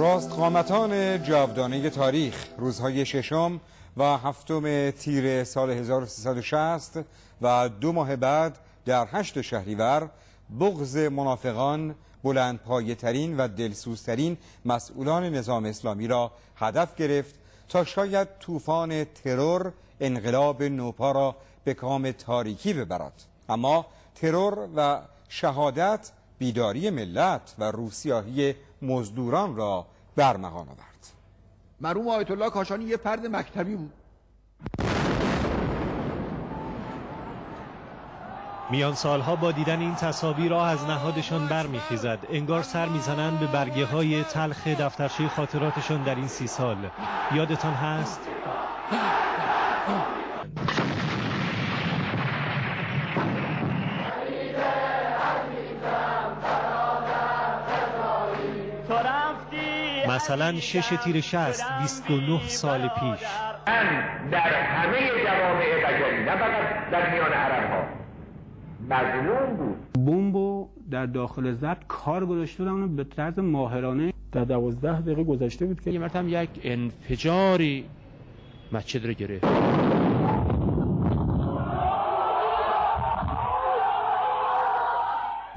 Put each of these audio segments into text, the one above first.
راستقامتان جاودانه تاریخ روزهای ششم و هفتم تیر سال 1360 و دو ماه بعد در هشت شهریور بغز منافقان بلند ترین و دلسوزترین مسئولان نظام اسلامی را هدف گرفت تا شاید طوفان ترور انقلاب نوپا را به کام تاریکی ببرد. اما ترور و شهادت بیداری ملت و روسیاهی مزدوران را برمغان آورد. مرحوم آیت الله کاشانی یه فرد مکتبی بود. میان سالها با دیدن این تصاویر را از نهادشان برمیخیزد. انگار سر می‌زنند به برگه های تلخ دفترچه خاطراتشان در این سی سال. یادتان هست؟ مثلا شش تیر شست 29 سال پیش. من در همه جوامع بشری نه فقط در میان عرب ها مظلوم بود. بمبو در داخل زد کار گذاشته بودن به طرز ماهرانه در دوازده دقیقه گذشته بود که یه مرتب یک انفجاری مسجد رو گرفت.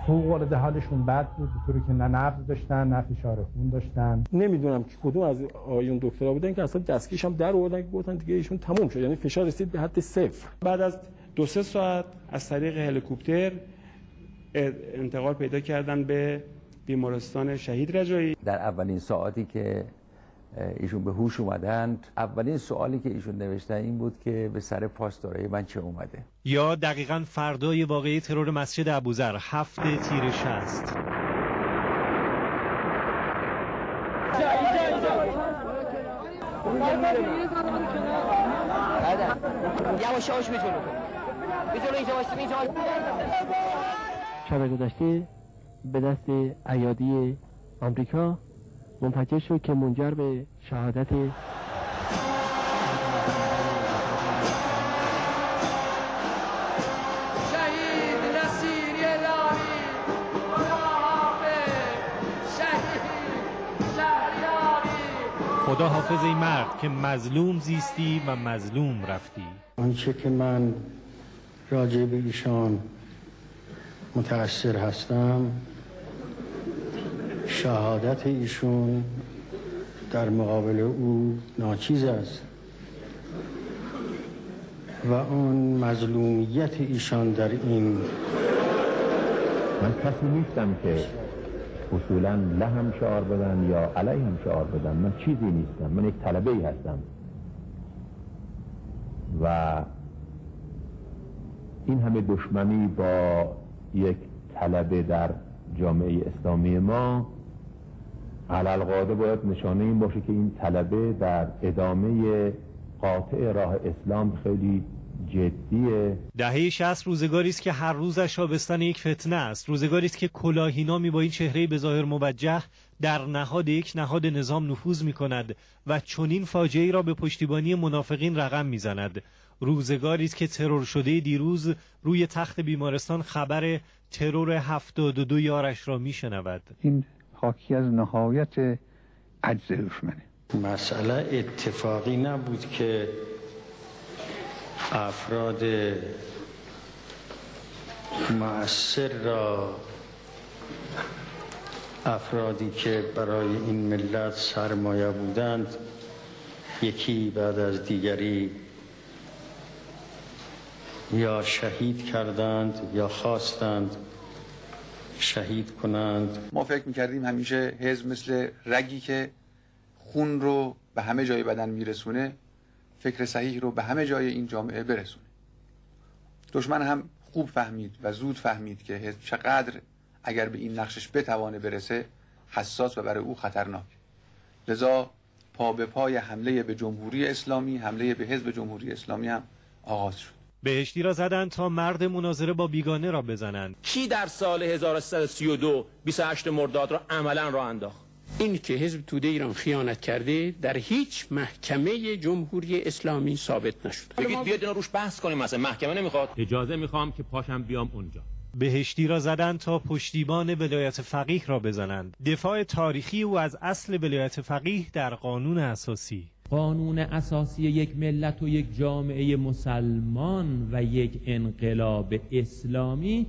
فوق العاده حالشون بد بود طوری که نه نبض داشتن نه فشار خون داشتن. نمی‌دونم که کدوم از آیون دکترا بودن که اصلا دستکش هم در آوردن که گفتن دیگه ایشون تموم شد. یعنی فشار رسید به حد صفر. بعد از دو سه ساعت از طریق هلیکوپتر انتقال پیدا کردن به بیمارستان شهید رجایی. در اولین ساعتی که ایشون به هوش اومدند. اولین سوالی که ایشون نوشتن این بود که به سر پاسدارای من چه اومده؟ یا دقیقا فردای واقعی ترور مسجد ابوذر هفت تیر شست. شب گذشته به دست ایادی آمریکا؟ منفجر شد که منجر به شهادت خدا حافظ. این مرد که مظلوم زیستی و مظلوم رفتی. آنچه که من راجع به ایشان متأثر هستم شهادت ایشون در مقابل او ناچیز است و اون مظلومیت ایشان در این من کسی نیستم که اصولا لهم شعار بدن یا علیه هم شعار بدن من چیزی نیستم. من یک طلبه ای هستم. و این همه دشمنی با یک طلبه در جامعه اسلامی ما علالقاده باید نشانه این باشه که این طلبه در ادامه قاطع راه اسلام خیلی جدیه. دهه 60 روزگاری است که هر روزش آبستن یک فتنه است. روزگاری است که کلاهینامی با این چهره به ظاهر موجه در نهاد یک نهاد نظام نفوذ می کند و چنین فاجعه را به پشتیبانی منافقین رقم می‌زند روزگاری است که ترور شده دیروز روی تخت بیمارستان خبر ترور 72 یارش را میشنود این حاکی از نهایت عجز دشمنه مسئله اتفاقی نبود که افراد مؤثر را افرادی که برای این ملت سرمایه بودند یکی بعد از دیگری یا شهید کردند یا خواستند شهید کنند. ما فکر می‌کردیم همیشه حزب مثل رگی که خون رو به همه جای بدن میرسونه فکر صحیح رو به همه جای این جامعه برسونه. دشمن هم خوب فهمید و زود فهمید که حزب چقدر اگر به این نقشش بتوانه برسه حساس و برای او خطرناک. لذا پا به پای حمله به جمهوری اسلامی حمله به حزب جمهوری اسلامی هم آغاز شد. بهشتی را زدند تا مرد مناظره با بیگانه را بزنند کی در سال 1332 28 مرداد را عملا را انداخت؟ این که حزب توده ایران خیانت کرده در هیچ محکمه جمهوری اسلامی ثابت نشد. بگید بیاد اینا روش بحث کنیم مثلا محکمه نمی‌خواد. اجازه می‌خوام که پاشم بیام اونجا. بهشتی را زدند تا پشتیبان ولایت فقیه را بزنند. دفاع تاریخی او از اصل ولایت فقیه در قانون اساسی. قانون اساسی یک ملت و یک جامعه مسلمان و یک انقلاب اسلامی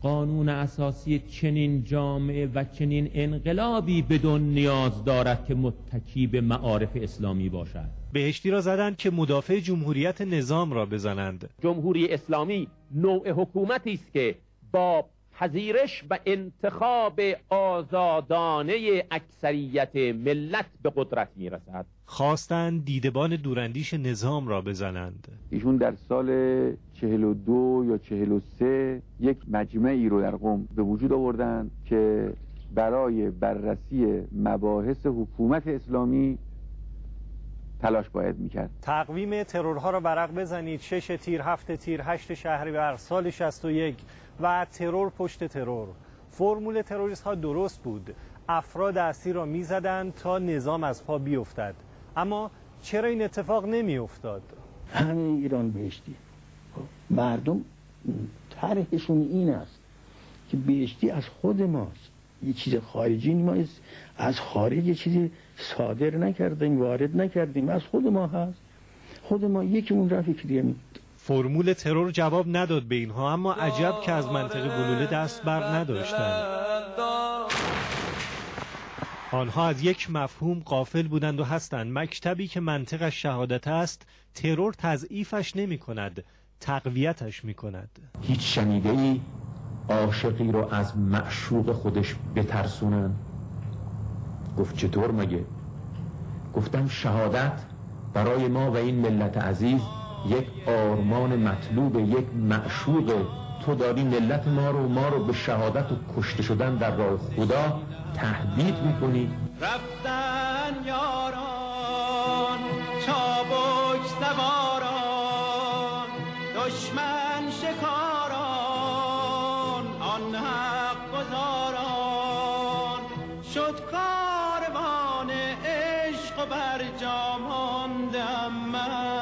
قانون اساسی چنین جامعه و چنین انقلابی بدون نیاز دارد که متکی به معارف اسلامی باشد. بهشتی را زدند که مدافع جمهوریت نظام را بزنند. جمهوری اسلامی نوع حکومتی است که با پذیرش و انتخاب آزادانه اکثریت ملت به قدرت می‌رسد. خواستند دیدبان دوراندیش نظام را بزنند. ایشون در سال 42 یا 43 یک مجمعی رو در قم به وجود آوردن که برای بررسی مباحث حکومت اسلامی تلاش باید می‌کرد. تقویم ترورها را برق بزنید. 6 تیر 7 تیر 8 شهریور سال 61 و ترور پشت ترور. فرمول تروریست ها درست بود. افراد اصلی را می‌زدند تا نظام از پا بیفتد. اما چرا این اتفاق نمی افتاد همه ایران بهشتی. مردم طرحشون این است که بهشتی از خود ماست. یه چیز خارجی نیست. از خارج یه چیزی صادر نکردیم وارد نکردیم. از خود ما هست. خود ما یکی اون رفت یکی فرمول ترور جواب نداد به اینها اما عجب که از منطقه گلوله دست بر نداشتند. آنها از یک مفهوم قافل بودند و هستند. مکتبی که منطقش شهادت است ترور تضعیفش نمی کند تقویتش می کند. هیچ شنیده ای عاشقی رو از معشوق خودش بترسونن؟ گفت چطور مگه؟ گفتم شهادت برای ما و این ملت عزیز یک آرمان مطلوب یک معشوق. تو داری ملت ما رو ما رو به شهادت و کشته شدن در راه خدا تهدید می‌کنی. رفتن یاران چابک سواران دشمن شکاران آن حق گذاران شد کاروان عشق بر جا ماندم من.